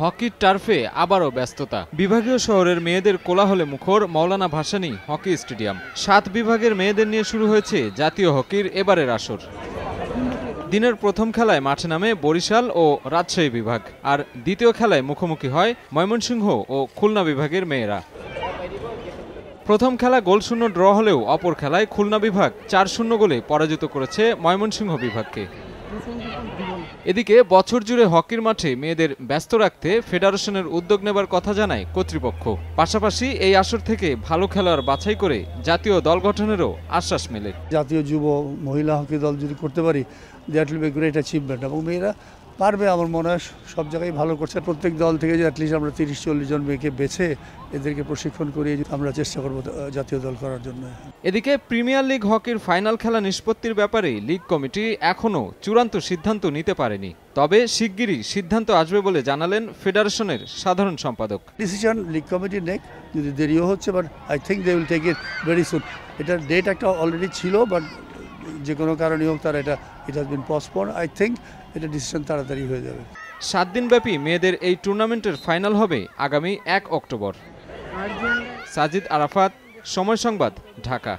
হকির টার্ফে আবারও ব্যস্ততা। বিভাগীয় শহরের মেয়েদের কোলাহলে মুখর মৌলানা ভাসানী হকি স্টেডিয়াম। সাত বিভাগের মেয়েদের নিয়ে শুরু হয়েছে জাতীয় হকির এবারের আসর। দিনের প্রথম খেলায় মাঠে নামে বরিশাল ও রাজশাহী বিভাগ। আর দ্বিতীয় খেলায় মুখোমুখি হয় ময়মনসিংহ ও খুলনা বিভাগের মেয়েরা। প্রথম খেলা গোলশূন্য ড্র হলেও অপর খেলায় খুলনা বিভাগ চার শূন্য গোলে পরাজিত করেছে ময়মনসিংহ বিভাগকে। এদিকে, বছর জুড়ে হকির মাঠে মেয়েদের ব্যস্ত রাখতে ফেডারেশনের উদ্যোগ নেবার কথা জানায় কর্তৃপক্ষ। পাশাপাশি এই আসর থেকে ভালো খেলোয়াড় বাছাই করে জাতীয় দল গঠনেরও আশ্বাস মেলে। জাতীয় যুব মহিলা হকি দল যদি করতে পারি that will be great achievement এবং মেয়েরা পারবে আমার মনে হয় সব জায়গায় ভালো করছে। প্রত্যেক দল থেকে যে অ্যাটলিস্ট আমরা তিরিশ চল্লিশ জন মেয়েকে বেছে এদেরকে প্রশিক্ষণ করিয়ে আমরা চেষ্টা করব জাতীয় দল করার জন্য। এদিকে প্রিমিয়ার লিগ হকির ফাইনাল খেলা নিষ্পত্তির ব্যাপারে লিগ কমিটি এখনও চূড়ান্ত সিদ্ধান্ত নিতে পারেনি। তবে শিগগিরই সিদ্ধান্ত আসবে বলে জানালেন ফেডারেশনের সাধারণ সম্পাদক। ডিসিশন লিগ কমিটি নেক যদি দেরিও হচ্ছে but I think they will take it very soon এটার ডেট একটা অলরেডি ছিল বাট যে কোনো কারণে হোক তারা এটা it has been postpone I think এটা ডিসিশন তাড়াতাড়ি হয়ে যাবে। সাত দিনব্যাপী মেয়েদের এই টুর্নামেন্টের ফাইনাল হবে আগামী এক অক্টোবর। সাজিদ আরাফাত, সময় সংবাদ, ঢাকা।